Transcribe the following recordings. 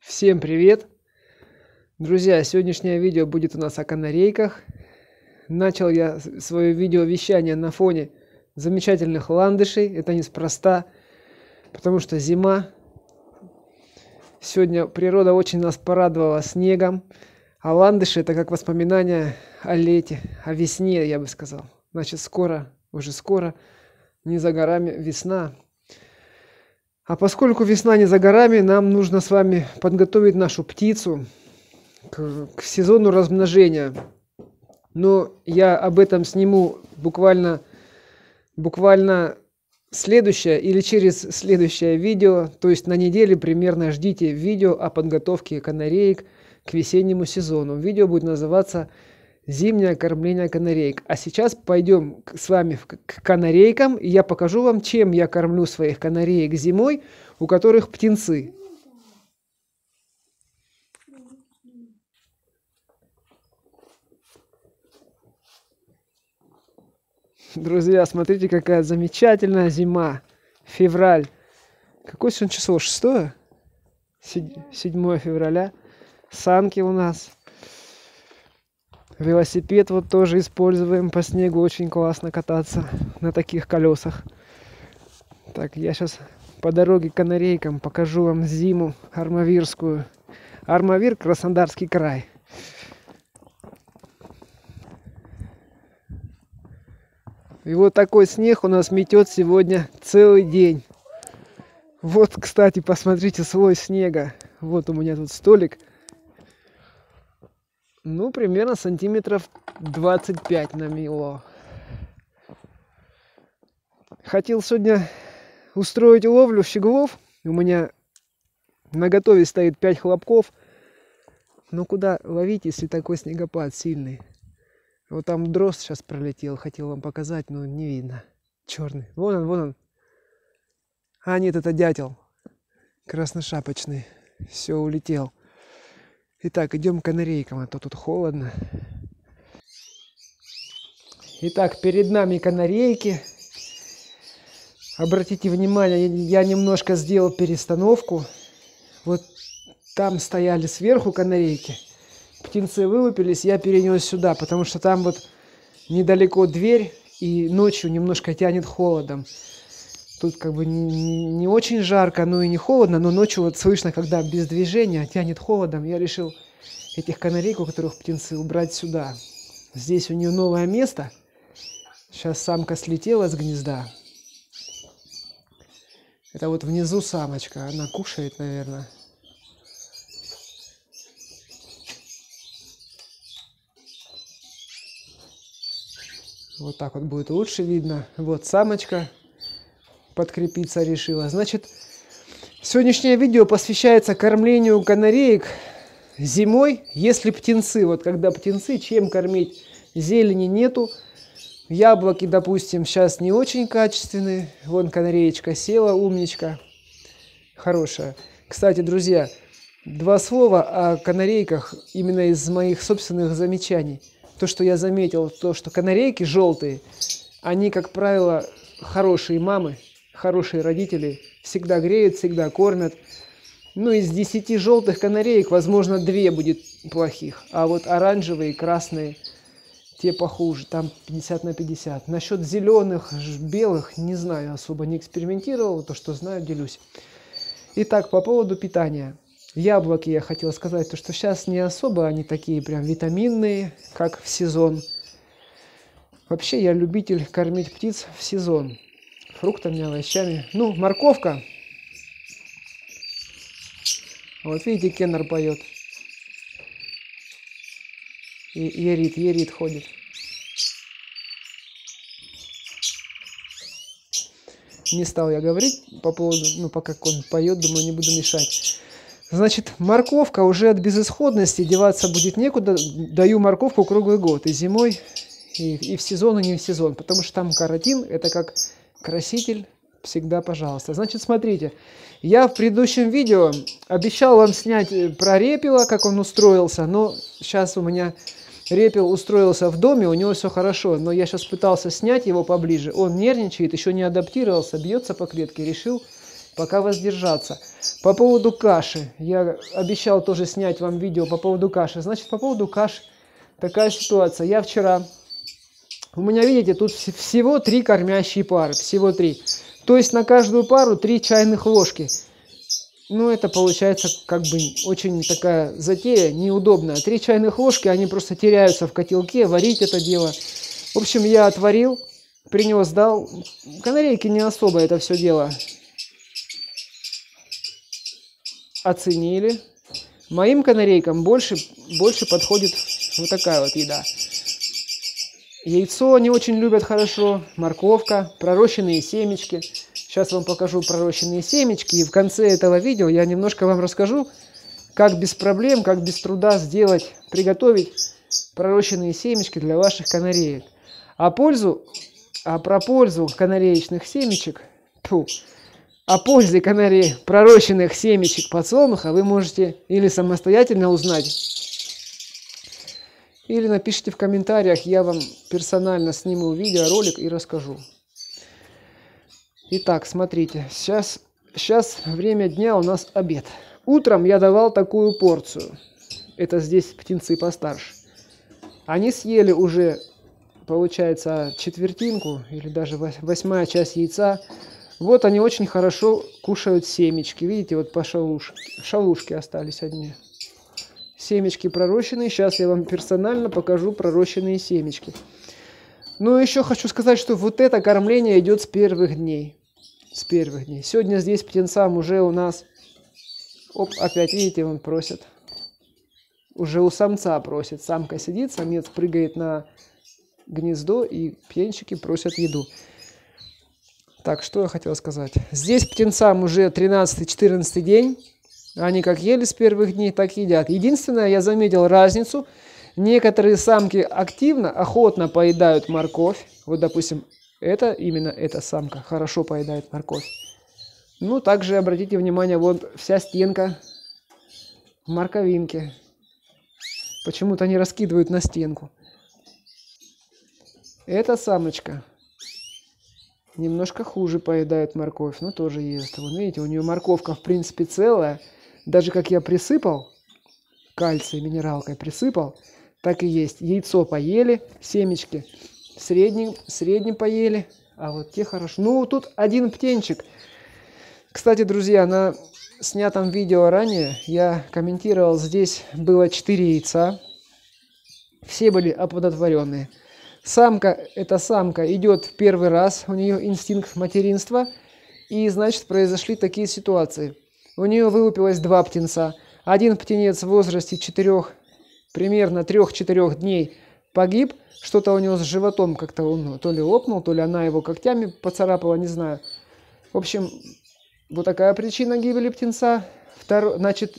Всем привет! Друзья, сегодняшнее видео будет у нас о канарейках. Начал я свое видео вещание на фоне замечательных ландышей. Это неспроста, потому что зима. Сегодня природа очень нас порадовала снегом. А ландыши это как воспоминания о лете, о весне, я бы сказал. Значит, скоро, уже скоро, не за горами весна. А поскольку весна не за горами, нам нужно с вами подготовить нашу птицу к, к сезону размножения. Но я об этом сниму буквально, буквально следующее или через следующее видео. То есть на неделе примерно ждите видео о подготовке канареек к весеннему сезону. Видео будет называться зимнее кормление канареек. А сейчас пойдем с вами к канарейкам, и я покажу вам, чем я кормлю своих канареек зимой, у которых птенцы. Друзья, смотрите, какая замечательная зима. Февраль. Какое сегодня число? Шестое? Седьмое февраля. Санки у нас. Велосипед вот тоже используем по снегу. Очень классно кататься на таких колесах. Так, я сейчас по дороге к канарейкам покажу вам зиму армавирскую. Армавир, Краснодарский край. И вот такой снег у нас метет сегодня целый день. Вот, кстати, посмотрите слой снега. Вот у меня тут столик – ну, примерно сантиметров 25 намело. Хотел сегодня устроить ловлю щеглов. У меня на готове стоит 5 хлопков. Но куда ловить, если такой снегопад сильный? Вот там дрозд сейчас пролетел, хотел вам показать, но не видно. Черный. Вон он, вон он. А, нет, это дятел. Красношапочный. Все, улетел. Итак, идем к канарейкам, а то тут холодно. Итак, перед нами канарейки. Обратите внимание, я немножко сделал перестановку. Вот там стояли сверху канарейки. Птенцы вылупились, я перенес сюда, потому что там вот недалеко дверь, и ночью немножко тянет холодом. Тут как бы не, не очень жарко, но и не холодно, но ночью вот слышно, когда без движения тянет холодом, я решил этих канарейк, у которых птенцы, убрать сюда. Здесь у нее новое место. Сейчас самка слетела с гнезда. Это вот внизу самочка, она кушает, наверное. Вот так вот будет лучше видно. Вот самочка подкрепиться решила. Значит, сегодняшнее видео посвящается кормлению канареек зимой, если птенцы. Вот когда птенцы, чем кормить? Зелени нету. Яблоки, допустим, сейчас не очень качественные. Вон канареечка села, умничка. Хорошая. Кстати, друзья, два слова о канарейках именно из моих собственных замечаний. То, что я заметил, то, что канарейки желтые, они, как правило, хорошие мамы, хорошие родители, всегда греют, всегда кормят. Ну, из 10 желтых канареек, возможно, 2 будет плохих. А вот оранжевые, красные, те похуже. Там 50 на 50. Насчет зеленых, белых, не знаю, особо не экспериментировал. То, что знаю, делюсь. Итак, по поводу питания. Яблоки я хотел сказать, то, что сейчас не особо они такие прям витаминные, как в сезон. Вообще я любитель кормить птиц в сезон фруктами, овощами. Ну, морковка. Вот видите, Кеннер поет. И ерит, ерит ходит. Не стал я говорить по поводу, ну, пока он поет, думаю, не буду мешать. Значит, морковка уже от безысходности, деваться будет некуда. Даю морковку круглый год, и зимой, и, и в сезон, и не в сезон. Потому что там каротин, это как краситель всегда пожалуйста. Значит, смотрите, я в предыдущем видео обещал вам снять э, про репела, как он устроился, но сейчас у меня репел устроился в доме, у него все хорошо, но я сейчас пытался снять его поближе, он нервничает, еще не адаптировался, бьется по клетке, решил пока воздержаться. По поводу каши. Я обещал тоже снять вам видео по поводу каши. Значит, по поводу каши такая ситуация. Я вчера... У меня, видите, тут всего три кормящие пары. Всего три. То есть на каждую пару три чайных ложки. Ну, это получается как бы очень такая затея неудобная. Три чайных ложки, они просто теряются в котелке, варить это дело. В общем, я отварил, принес, дал. Канарейки не особо это все дело оценили. Моим канарейкам больше, больше подходит вот такая вот еда. Яйцо они очень любят хорошо, морковка, пророщенные семечки. Сейчас вам покажу пророщенные семечки. И в конце этого видео я немножко вам расскажу, как без проблем, как без труда сделать, приготовить пророщенные семечки для ваших канареек. А пользу, а про пользу канареечных семечек, фу, о пользе канарей пророщенных семечек подсолнуха вы можете или самостоятельно узнать, или напишите в комментариях, я вам персонально сниму видеоролик и расскажу. Итак, смотрите, сейчас, сейчас время дня у нас обед. Утром я давал такую порцию. Это здесь птенцы постарше. Они съели уже, получается, четвертинку или даже восьмая часть яйца. Вот они очень хорошо кушают семечки. Видите, вот по шалуш... шалушке остались одни. Семечки пророщенные. Сейчас я вам персонально покажу пророщенные семечки. Ну, еще хочу сказать, что вот это кормление идет с первых дней. С первых дней. Сегодня здесь птенцам уже у нас... Оп, опять, видите, он просит. Уже у самца просит. Самка сидит, самец прыгает на гнездо, и птенчики просят еду. Так, что я хотел сказать. Здесь птенцам уже 13-14 день. Они как ели с первых дней, так едят. Единственное, я заметил разницу. Некоторые самки активно, охотно поедают морковь. Вот, допустим, это именно эта самка хорошо поедает морковь. Ну, также обратите внимание, вот вся стенка морковинки. Почему-то они раскидывают на стенку. Эта самочка немножко хуже поедает морковь, но тоже ест. Вот видите, у нее морковка в принципе целая. Даже как я присыпал, кальций минералкой присыпал, так и есть. Яйцо поели, семечки средним, средним поели, а вот те хорошо. Ну, тут один птенчик. Кстати, друзья, на снятом видео ранее я комментировал, здесь было 4 яйца. Все были оплодотворенные. Самка, эта самка идет первый раз, у нее инстинкт материнства, и, значит, произошли такие ситуации. У нее вылупилось два птенца. Один птенец в возрасте 4, примерно 3-4 дней погиб, что-то у него с животом как-то он то ли лопнул, то ли она его когтями поцарапала, не знаю. В общем, вот такая причина гибели птенца. Второй, значит,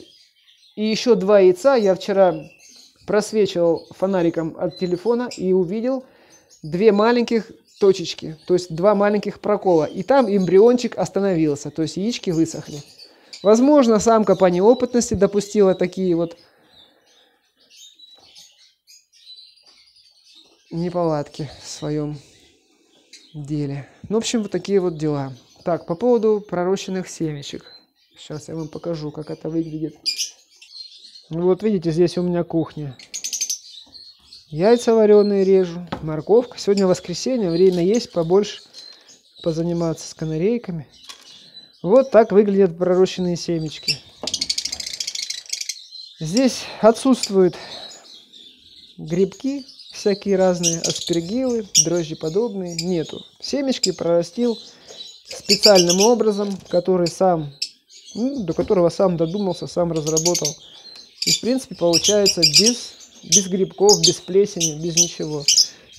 и еще два яйца я вчера просвечивал фонариком от телефона и увидел две маленьких точечки, то есть два маленьких прокола. И там эмбриончик остановился, то есть яички высохли. Возможно, самка по неопытности допустила такие вот неполадки в своем деле. Ну, в общем, вот такие вот дела. Так, по поводу пророщенных семечек. Сейчас я вам покажу, как это выглядит. Ну, вот видите, здесь у меня кухня. Яйца вареные режу, морковка. Сегодня воскресенье, время есть побольше позаниматься с канарейками. Вот так выглядят пророщенные семечки. Здесь отсутствуют грибки, всякие разные аспергилы, дрожжи подобные. Нету. Семечки прорастил специальным образом, который сам, ну, до которого сам додумался, сам разработал. И в принципе получается без без грибков, без плесени, без ничего.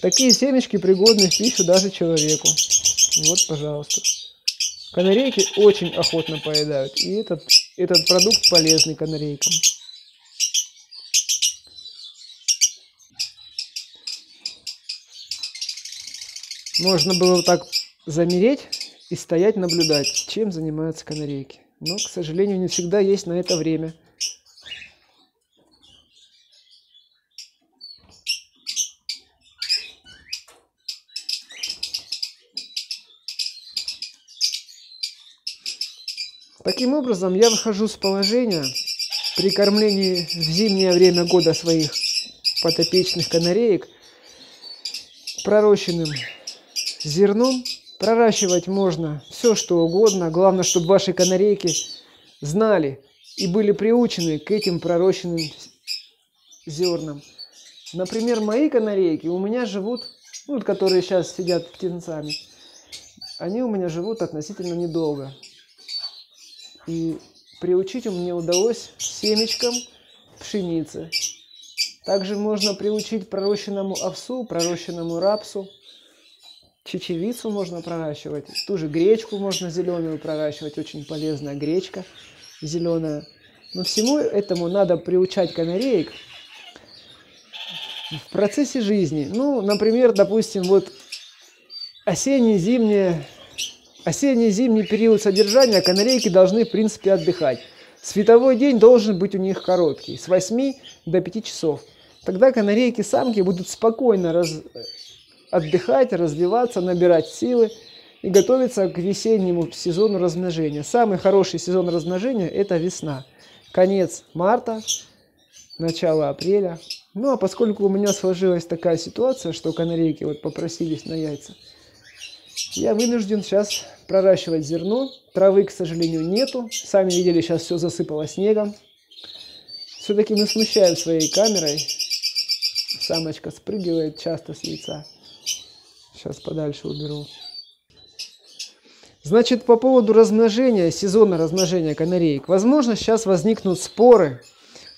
Такие семечки пригодны в пищу даже человеку. Вот, пожалуйста. Канарейки очень охотно поедают. И этот, этот продукт полезный канарейкам. Можно было вот так замереть и стоять наблюдать, чем занимаются канарейки. Но, к сожалению, не всегда есть на это время. Таким образом, я выхожу с положения при кормлении в зимнее время года своих подопечных канареек пророщенным зерном. Проращивать можно все, что угодно. Главное, чтобы ваши канарейки знали и были приучены к этим пророщенным зернам. Например, мои канарейки у меня живут, ну, которые сейчас сидят птенцами, они у меня живут относительно недолго. И приучить мне удалось семечкам пшеницы. Также можно приучить пророщенному овсу, пророщенному рапсу. Чечевицу можно проращивать. Ту же гречку можно зеленую проращивать. Очень полезная гречка зеленая. Но всему этому надо приучать канареек в процессе жизни. Ну, например, допустим, вот осенне-зимнее осенне-зимний период содержания канарейки должны, в принципе, отдыхать. Световой день должен быть у них короткий, с 8 до 5 часов. Тогда канарейки-самки будут спокойно раз... отдыхать, развиваться, набирать силы и готовиться к весеннему сезону размножения. Самый хороший сезон размножения – это весна. Конец марта, начало апреля. Ну а поскольку у меня сложилась такая ситуация, что канарейки вот попросились на яйца – я вынужден сейчас проращивать зерно. Травы, к сожалению, нету. Сами видели, сейчас все засыпало снегом. Все-таки мы смущаем своей камерой. Самочка спрыгивает часто с яйца. Сейчас подальше уберу. Значит, по поводу размножения, сезона размножения канареек. Возможно, сейчас возникнут споры.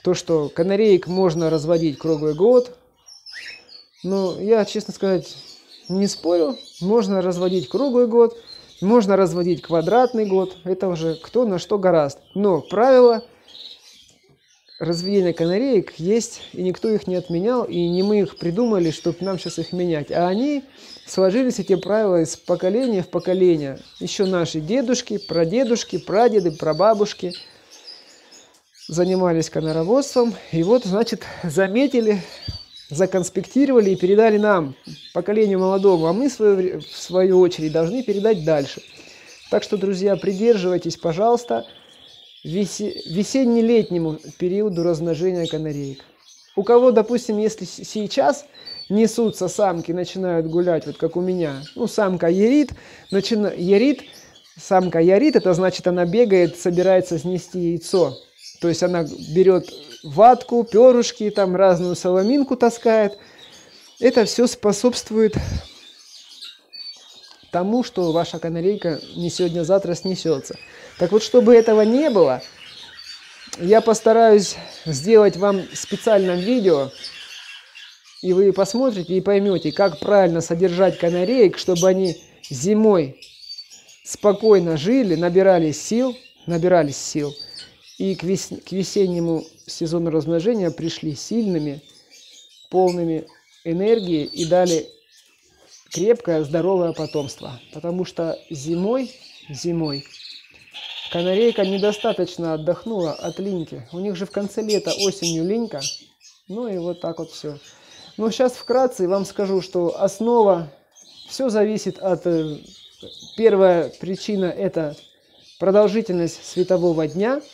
То, что канареек можно разводить круглый год. Но я, честно сказать, не спорю, можно разводить круглый год, можно разводить квадратный год, это уже кто на что гораст. Но правила разведения канареек есть, и никто их не отменял, и не мы их придумали, чтобы нам сейчас их менять. А они сложились, эти правила, из поколения в поколение. Еще наши дедушки, прадедушки, прадеды, прабабушки занимались канароводством, и вот, значит, заметили законспектировали и передали нам, поколению молодому, а мы свою, в свою очередь должны передать дальше. Так что, друзья, придерживайтесь, пожалуйста, весенне-летнему периоду размножения канареек. У кого, допустим, если сейчас несутся самки, начинают гулять, вот как у меня, ну, самка ярит, начина... ярит, самка ярит, это значит, она бегает, собирается снести яйцо. То есть она берет ватку, перышки, там разную соломинку таскает. Это все способствует тому, что ваша канарейка не сегодня-завтра снесется. Так вот, чтобы этого не было, я постараюсь сделать вам специальное видео, и вы посмотрите и поймете, как правильно содержать канареек, чтобы они зимой спокойно жили, набирались сил, набирались сил, и к, вес... к весеннему сезону размножения пришли сильными, полными энергии и дали крепкое, здоровое потомство. Потому что зимой, зимой канарейка недостаточно отдохнула от линьки. У них же в конце лета, осенью линька. Ну и вот так вот все. Но сейчас вкратце вам скажу, что основа, все зависит от... Э, первая причина это продолжительность светового дня –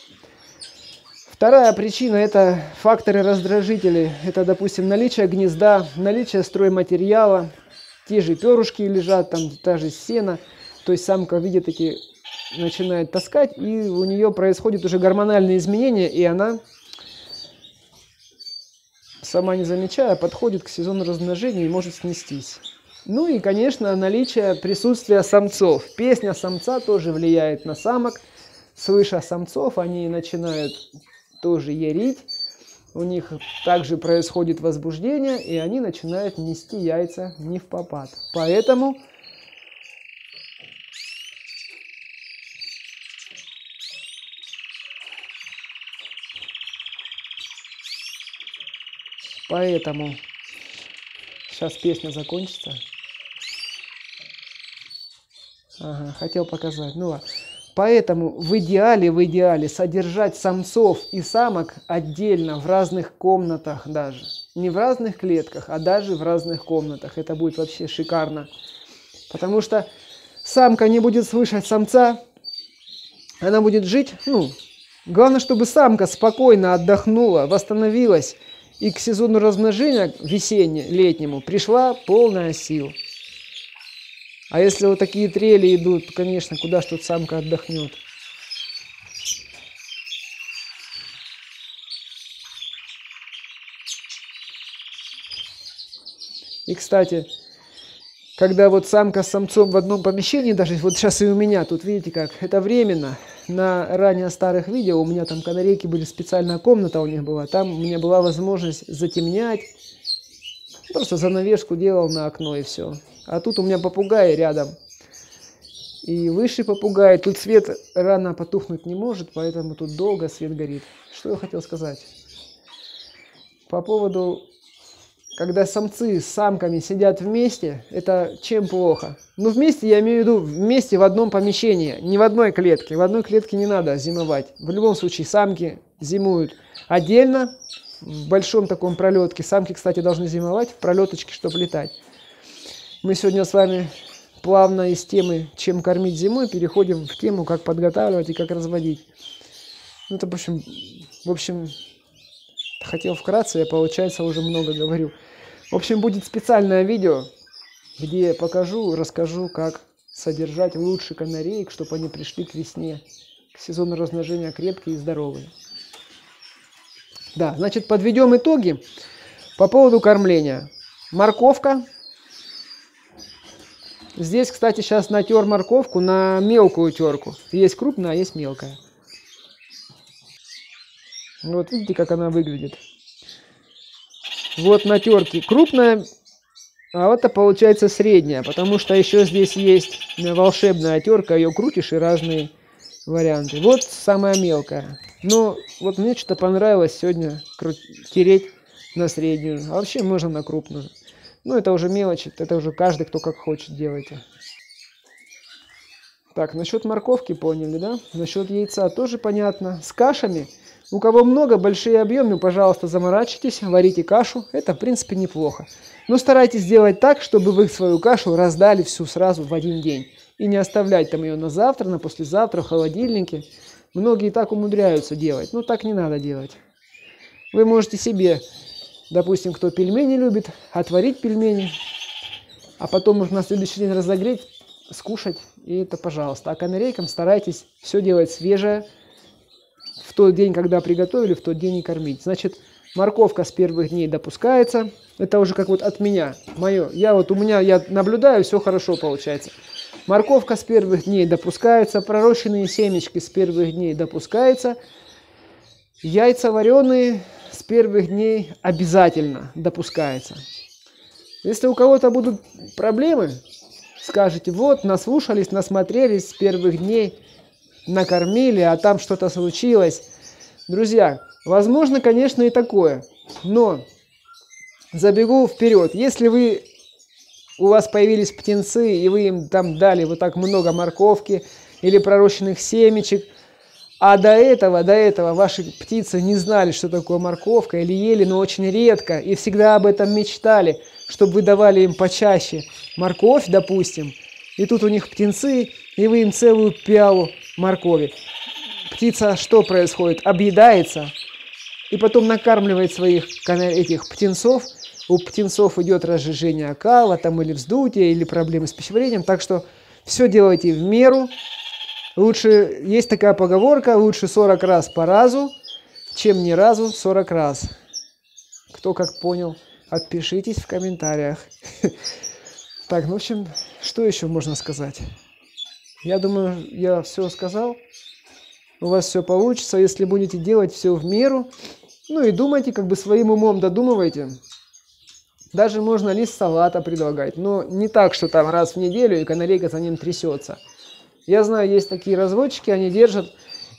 Вторая причина – это факторы раздражители. Это, допустим, наличие гнезда, наличие стройматериала, те же перышки лежат, там та же сена. То есть самка видит эти, начинает таскать, и у нее происходит уже гормональные изменения, и она, сама не замечая, подходит к сезону размножения и может снестись. Ну и, конечно, наличие присутствия самцов. Песня самца тоже влияет на самок. Слыша самцов, они начинают тоже ярить, у них также происходит возбуждение, и они начинают нести яйца не в попад. Поэтому Поэтому сейчас песня закончится. Ага, хотел показать. Ну ладно. Поэтому в идеале, в идеале содержать самцов и самок отдельно в разных комнатах даже. Не в разных клетках, а даже в разных комнатах. Это будет вообще шикарно. Потому что самка не будет слышать самца, Она будет жить, ну, главное, чтобы самка спокойно отдохнула, восстановилась. И к сезону размножения, весенне-летнему, пришла полная сил. А если вот такие трели идут, то, конечно, куда ж тут самка отдохнет. И, кстати, когда вот самка с самцом в одном помещении, даже вот сейчас и у меня, тут видите как, это временно. На ранее старых видео у меня там канарейки были, специальная комната у них была, там у меня была возможность затемнять, просто занавеску делал на окно и все. А тут у меня попугай рядом, и выше попугай, тут свет рано потухнуть не может, поэтому тут долго свет горит. Что я хотел сказать? По поводу когда самцы с самками сидят вместе, это чем плохо? Ну, вместе я имею в виду вместе в одном помещении, не в одной клетке. В одной клетке не надо зимовать. В любом случае, самки зимуют отдельно, в большом таком пролетке. Самки, кстати, должны зимовать в пролеточке, чтобы летать. Мы сегодня с вами плавно из темы «Чем кормить зимой» переходим в тему «Как подготавливать и как разводить». Ну, это, в общем, в общем, хотел вкратце, я, получается, уже много говорю. В общем, будет специальное видео, где я покажу, расскажу, как содержать лучше канареек, чтобы они пришли к весне, к сезону размножения крепкие и здоровые. Да, значит, подведем итоги по поводу кормления. Морковка. Здесь, кстати, сейчас натер морковку на мелкую терку. Есть крупная, а есть мелкая. Вот видите, как она выглядит. Вот на терке крупная, а вот это получается средняя, потому что еще здесь есть волшебная терка, ее крутишь и разные варианты. Вот самая мелкая. Но вот мне что-то понравилось сегодня тереть на среднюю, а вообще можно на крупную. Ну это уже мелочи, это уже каждый, кто как хочет, делайте. Так, насчет морковки поняли, да? Насчет яйца тоже понятно. С кашами у кого много, большие объемы, пожалуйста, заморачивайтесь, варите кашу. Это, в принципе, неплохо. Но старайтесь сделать так, чтобы вы свою кашу раздали всю сразу в один день. И не оставлять там ее на завтра, на послезавтра в холодильнике. Многие так умудряются делать. Но так не надо делать. Вы можете себе, допустим, кто пельмени любит, отварить пельмени, а потом их на следующий день разогреть, скушать, и это пожалуйста. А канарейкам старайтесь все делать свежее, в тот день, когда приготовили, в тот день и кормить. Значит, морковка с первых дней допускается. Это уже как вот от меня, мое. Я вот у меня, я наблюдаю, все хорошо получается. Морковка с первых дней допускается, пророщенные семечки с первых дней допускается. Яйца вареные с первых дней обязательно допускается. Если у кого-то будут проблемы, скажите, вот, наслушались, насмотрелись с первых дней – накормили, а там что-то случилось. Друзья, возможно, конечно, и такое, но забегу вперед. Если вы у вас появились птенцы, и вы им там дали вот так много морковки или пророщенных семечек, а до этого, до этого ваши птицы не знали, что такое морковка, или ели, но очень редко, и всегда об этом мечтали, чтобы вы давали им почаще морковь, допустим, и тут у них птенцы, и вы им целую пиалу моркови. Птица что происходит? Объедается и потом накармливает своих этих птенцов. У птенцов идет разжижение кала там или вздутие, или проблемы с пищеварением. Так что все делайте в меру. Лучше, есть такая поговорка, лучше 40 раз по разу, чем ни разу 40 раз. Кто как понял, отпишитесь в комментариях. Так, ну в общем, что еще можно сказать? Я думаю, я все сказал. У вас все получится, если будете делать все в меру. Ну и думайте, как бы своим умом додумывайте. Даже можно лист салата предлагать, но не так, что там раз в неделю и канарейка за ним трясется. Я знаю, есть такие разводчики, они держат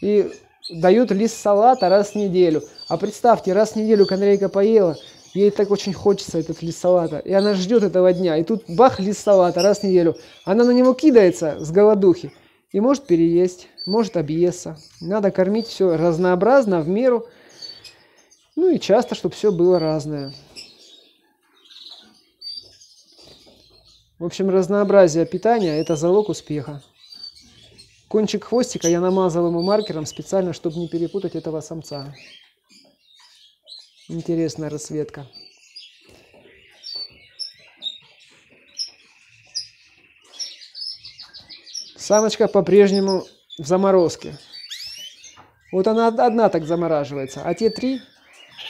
и дают лист салата раз в неделю. А представьте, раз в неделю канарейка поела, Ей так очень хочется этот лист салата. И она ждет этого дня. И тут бах, лист салата раз в неделю. Она на него кидается с голодухи. И может переесть, может объесться. Надо кормить все разнообразно, в меру. Ну и часто, чтобы все было разное. В общем, разнообразие питания – это залог успеха. Кончик хвостика я намазал ему маркером специально, чтобы не перепутать этого самца. Интересная расцветка. Самочка по-прежнему в заморозке. Вот она одна так замораживается, а те три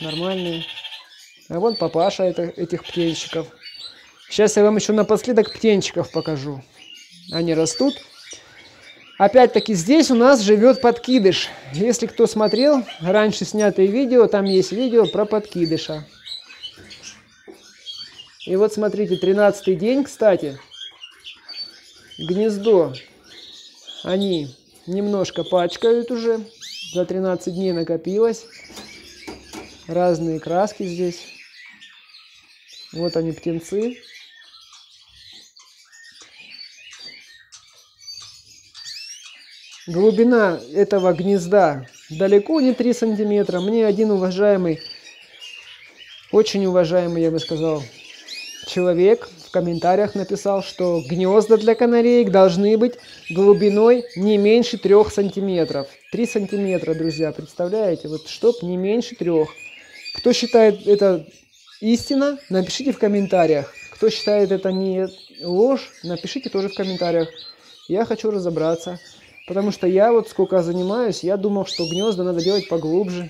нормальные. А вон папаша это, этих птенчиков. Сейчас я вам еще напоследок птенчиков покажу. Они растут. Опять-таки здесь у нас живет подкидыш. Если кто смотрел раньше снятые видео, там есть видео про подкидыша. И вот смотрите, 13 день, кстати, гнездо они немножко пачкают уже. За 13 дней накопилось. Разные краски здесь. Вот они, птенцы. Глубина этого гнезда далеко не 3 сантиметра. Мне один уважаемый, очень уважаемый, я бы сказал, человек в комментариях написал, что гнезда для канареек должны быть глубиной не меньше 3 сантиметров. 3 сантиметра, друзья, представляете? Вот чтоб не меньше 3. Кто считает это истина, напишите в комментариях. Кто считает это не ложь, напишите тоже в комментариях. Я хочу разобраться. Потому что я вот сколько занимаюсь, я думал, что гнезда надо делать поглубже.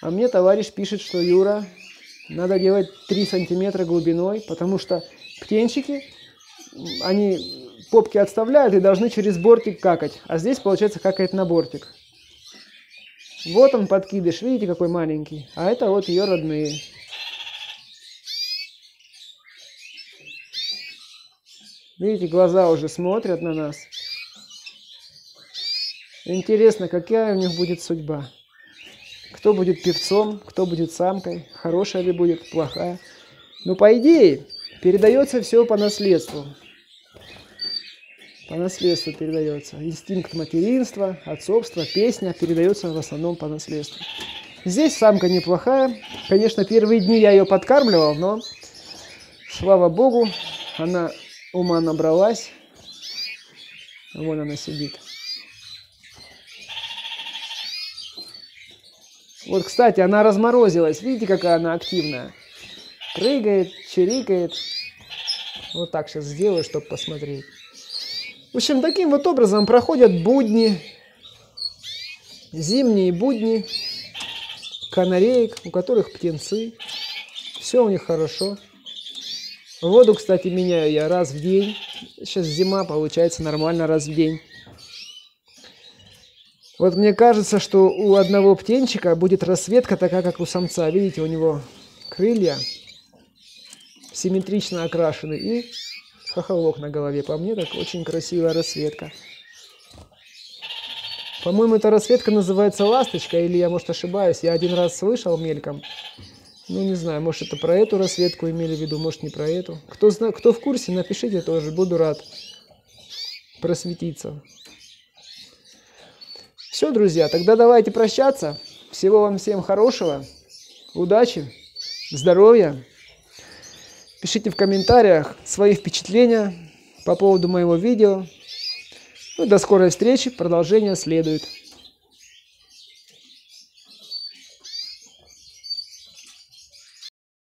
А мне товарищ пишет, что Юра, надо делать 3 сантиметра глубиной, потому что птенчики, они попки отставляют и должны через бортик какать. А здесь, получается, какает на бортик. Вот он подкидыш, видите, какой маленький. А это вот ее родные. Видите, глаза уже смотрят на нас. Интересно, какая у них будет судьба. Кто будет певцом, кто будет самкой, хорошая ли будет, плохая. Но по идее, передается все по наследству. По наследству передается. Инстинкт материнства, отцовства, песня передается в основном по наследству. Здесь самка неплохая. Конечно, первые дни я ее подкармливал, но, слава богу, она ума набралась. Вон она сидит. Вот, кстати, она разморозилась. Видите, какая она активная? Прыгает, чирикает. Вот так сейчас сделаю, чтобы посмотреть. В общем, таким вот образом проходят будни, зимние будни канареек, у которых птенцы. Все у них хорошо. Воду, кстати, меняю я раз в день. Сейчас зима, получается нормально раз в день. Вот мне кажется, что у одного птенчика будет расцветка такая, как у самца. Видите, у него крылья симметрично окрашены и хохолок на голове. По мне так очень красивая расцветка. По-моему, эта расцветка называется ласточка, или я, может, ошибаюсь. Я один раз слышал мельком. Ну, не знаю, может, это про эту расцветку имели в виду, может, не про эту. Кто, зна... Кто в курсе, напишите тоже, буду рад просветиться. Все, друзья, тогда давайте прощаться. Всего вам всем хорошего, удачи, здоровья. Пишите в комментариях свои впечатления по поводу моего видео. Ну, до скорой встречи, продолжение следует.